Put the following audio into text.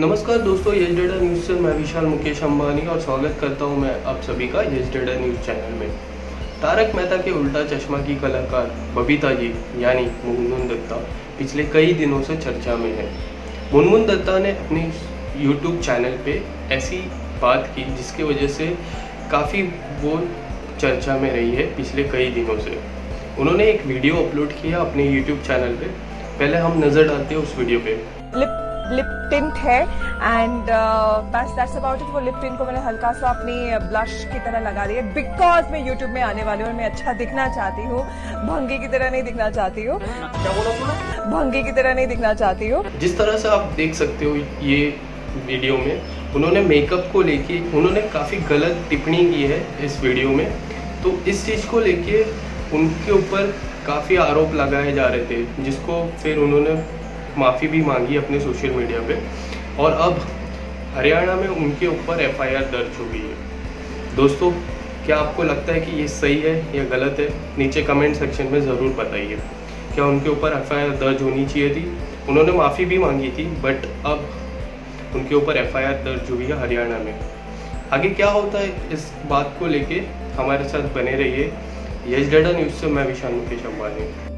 नमस्कार दोस्तों yes data news से मैं विशाल मुकेश अंबानी और स्वागत करता हूँ मैं आप सभी का यस डेटा न्यूज़ चैनल में। तारक मेहता के उल्टा चश्मा की कलाकार बबीता जी, यानी मुनमुन दत्ता, पिछले कई दिनों से चर्चा में है। मुनमुन दत्ता ने अपने यूट्यूब चैनल पे ऐसी बात की जिसकी वजह से काफ़ी वो चर्चा में रही है पिछले कई दिनों से। उन्होंने एक वीडियो अपलोड किया अपने यूट्यूब चैनल पे। पहले हम नज़र डालते हैं उस वीडियो पे। लिप टिंट है. एंड बस दैट्स अबाउट इट वो लिप टिंट को मैंने हल्का सा अपनी ब्लश की तरह लगा दिया. बिकॉज़ मैं यूट्यूब में आने वाली हूँ मैं अच्छा दिखना चाहती हूँ. भंगी की तरह नहीं दिखना चाहती हूँ. भंगी की तरह नहीं दिखना चाहती हूँ. जिस तरह से आप देख सकते हो ये वीडियो में उन्होंने मेकअप को लेके उन्होंने काफ़ी गलत टिप्पणी की है इस वीडियो में. तो इस चीज़ को लेके उनके ऊपर काफ़ी आरोप लगाए जा रहे थे जिसको फिर उन्होंने माफ़ी भी मांगी अपने सोशल मीडिया पे। और अब हरियाणा में उनके ऊपर एफआईआर दर्ज हो गई है। दोस्तों, क्या आपको लगता है कि ये सही है या गलत है? नीचे कमेंट सेक्शन में ज़रूर बताइए। क्या उनके ऊपर एफआईआर दर्ज होनी चाहिए थी? उन्होंने माफ़ी भी मांगी थी बट अब उनके ऊपर एफआईआर दर्ज हुई है हरियाणा में। आगे क्या होता है इस बात को लेके? हमारे साथ बने रहिए। यस डेटा न्यूज़ से मैं विशाल मुकेश अंबानी।